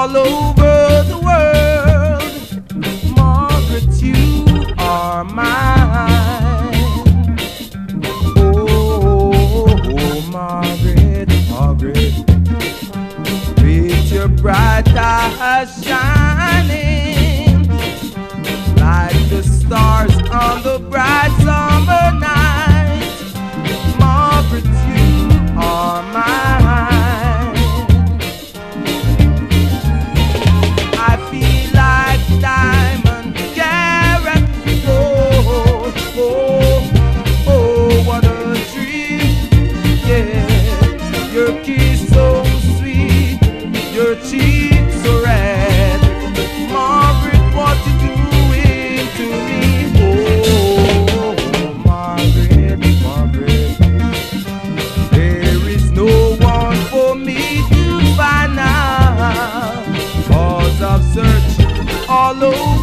all over the world. Margaret, you are mine. Oh, oh, oh Margaret, Margaret, let your bright eyes shine. search all over.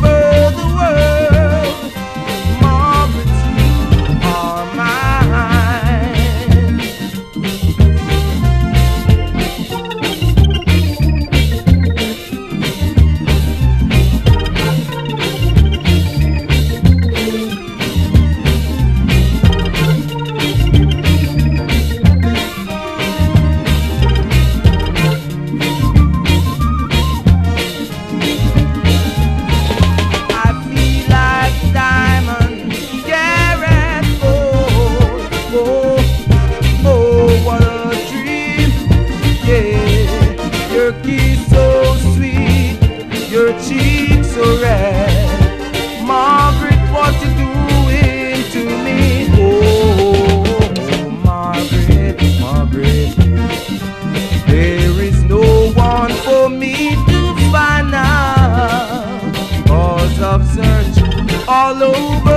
All over